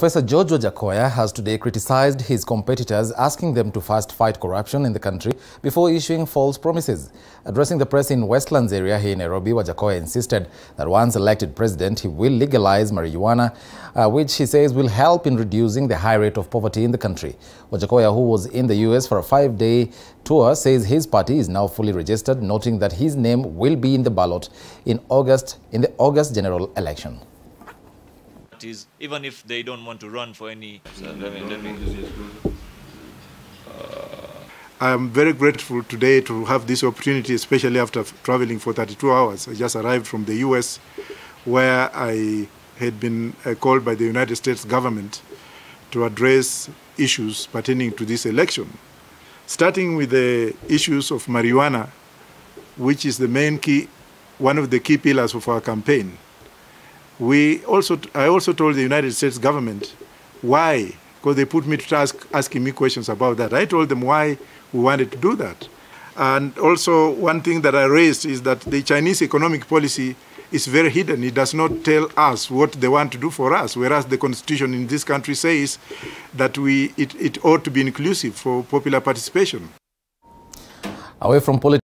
Professor George Wajackoyah has today criticized his competitors, asking them to first fight corruption in the country before issuing false promises. Addressing the press in Westlands area here in Nairobi, Wajackoyah insisted that once elected president, he will legalize marijuana, uh, which he says will help in reducing the high rate of poverty in the country. Wajackoyah, who was in the U.S. for a five-day tour, says his party is now fully registered, noting that his name will be in the ballot in August in the August general election is even if they don't want to run for any. So let me. I am very grateful today to have this opportunity, especially after traveling for 32 hours. I just arrived from the US, where I had been uh, called by the United States government to address issues pertaining to this election. Starting with the issues of marijuana, which is the main key, one of the key pillars of our campaign we also, I also told the United States government why, because they put me to task asking me questions about that. I told them why we wanted to do that. And also, one thing that I raised is that the Chinese economic policy is very hidden. It does not tell us what they want to do for us, whereas the constitution in this country says that we, it, it ought to be inclusive for popular participation. Away from politics.